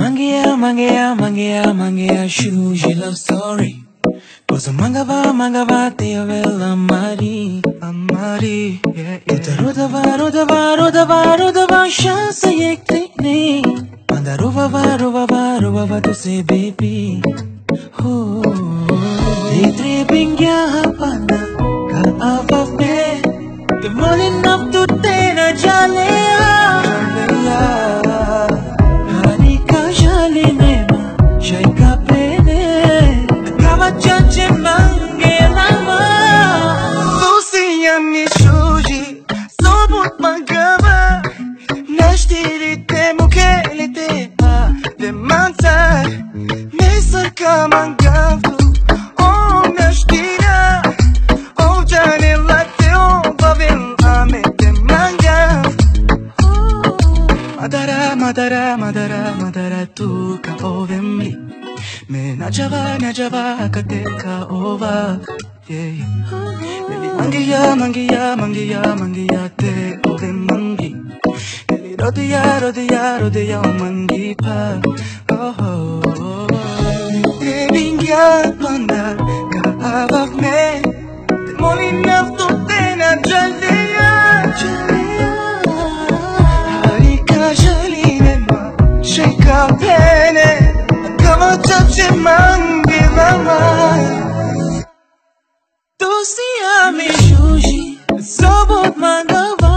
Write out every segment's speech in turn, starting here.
Mangia, mangia, mangia, mangia, shoes, your love story. Posso mangava, mangava, te avela amari, amari. Tuta rodava, rodava, rodava, rodava, şansa yektekni. Banda rovava, rovava, rovava, tu se baby. Oh, te trepingia, kaman gavdu O mështina O gjani lakteo Vavin amete manga Madara, madara, madara, madara Tu ka ovem li Me na gjava, na ova Yeah, mangiya, mangiya, mangiya, mangiya Te ovem mangi Leli rodiya, rodiya, rodiya O mangi pa Oh, oh hermana Cavarme Te molinas tu tena Jaldea Harika jaline ma Sheka pene Kama chache mangi rama Tu si ami shuji Sobot manava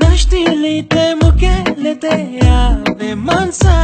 Naștilite muchelete Ave mansa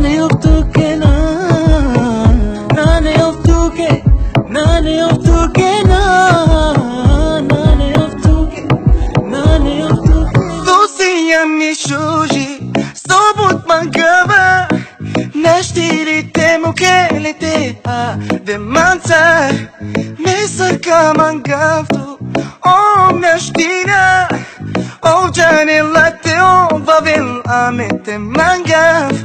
நானே ஒத்துக்கே நான் நானே ஒத்துக்கே நானே ஒத்துக்கே நான் நானே ஒத்துக்கே நானே ஒத்துக்கே Досия ми чужи, свобод мъгава Нащирите му келите, а деманца Не са камангавто, о, мящина О, джанелате, о, вавил, амете мангав